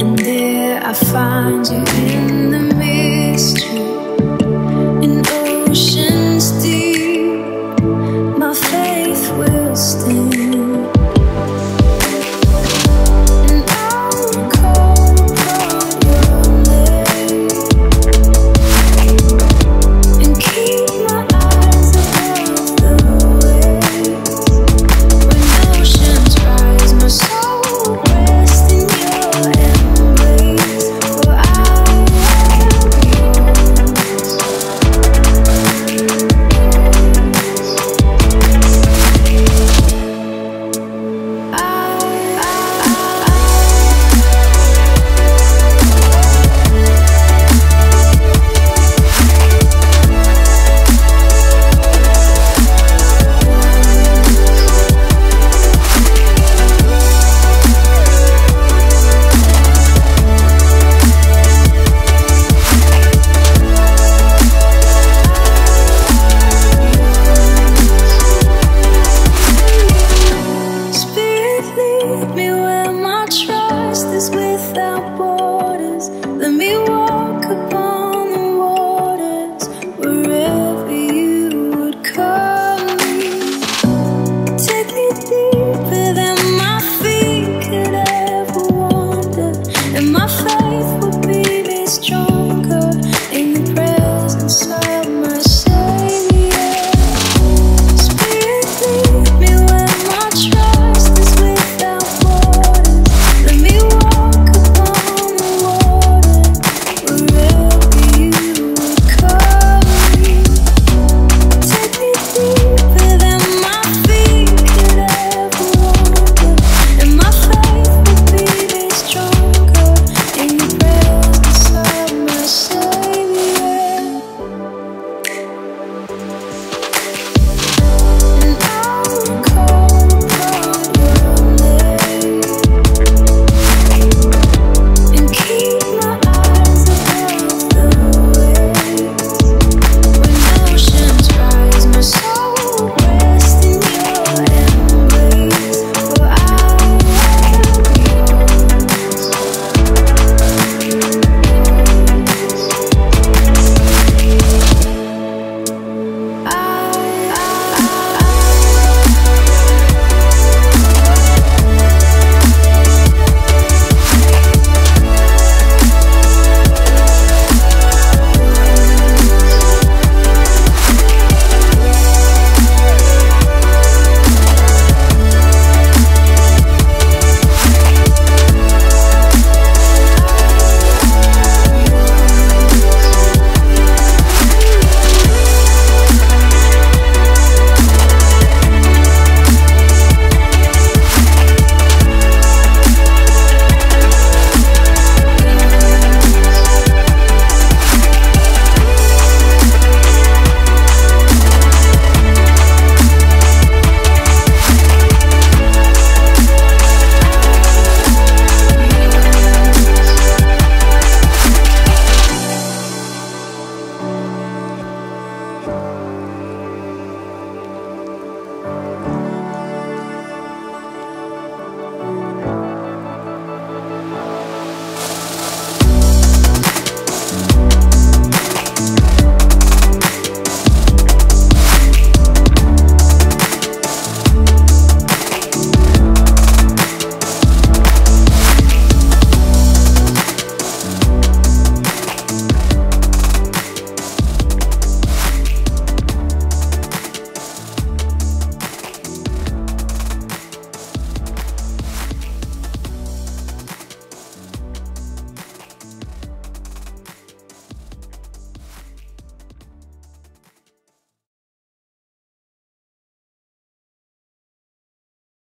And there I find you without borders. Let me walk upon the waters wherever you would call me. Take me deeper than my feet could ever wander, and my be strong.